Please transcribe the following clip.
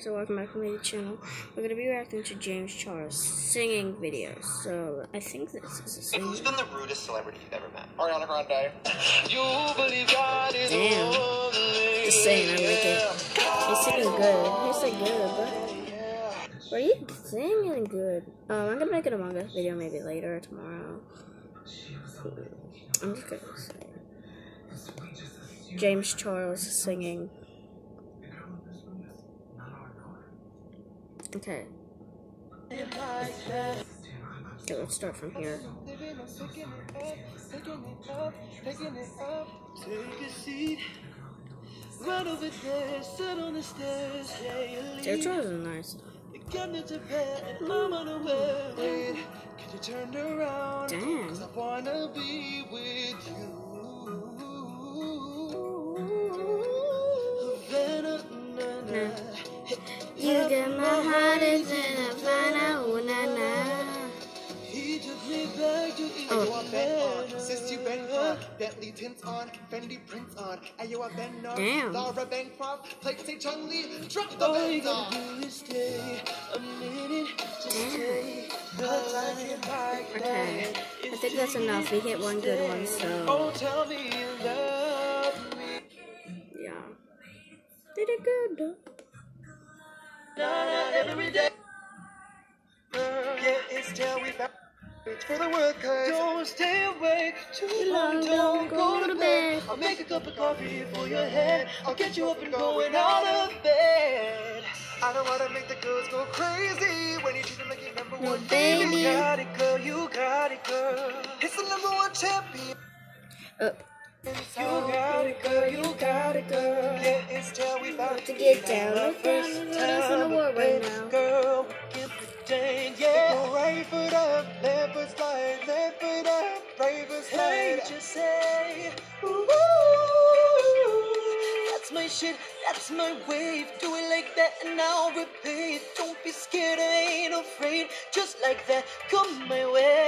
So welcome back to my channel. We're gonna be reacting to James Charles singing videos. So I think this is a singing. Who's been the rudest celebrity you've ever met? Ariana Grande. You believe God is Damn. Just saying, I like it. He's singing good. He's like good, but were you singing good? Um, I'm gonna make it a manga video maybe later or tomorrow. I'm just gonna say James Charles singing. Okay. Okay, let's start from here. Take a seat. Right over there, sit on the stairs. Yeah, you James leave. Nice. Damn. 'Cause I wanna be with you. Me back to. Ayo, Ben on. Sis, you Ben on. Bentley tints on. Fendi prints on. Ayo, Ben on. Damn. Laura Bancroft. Plate say Chun-Li. Drop the All you Benz on. gotta do is stay a minute, just stay. Cause I like Okay. I think that's enough. We hit one good one, so Oh, tell me you love me. yeah. Did it good though. every day. Yeah, it's till we found. It's for the world, cause. Don't stay awake too long. long, Don't go to bed. I'll make a cup of coffee for your head. I'll get you up and going out of bed. I don't wanna make the girls go crazy when you treat them like your number No, one baby. You got it, girl. You got it, girl. It's the number one champion. Uh, You got it, girl. You got it, girl. Yeah, it's till we found to get down with them, what in the world right now? Girl, give it dang, yeah. Right foot up, left foot slide, left foot up, right foot Hey, slide. just say, ooh, that's my shit, that's my wave. Do it like that and I'll repeat. Don't be scared, I ain't afraid. Just like that, come my way.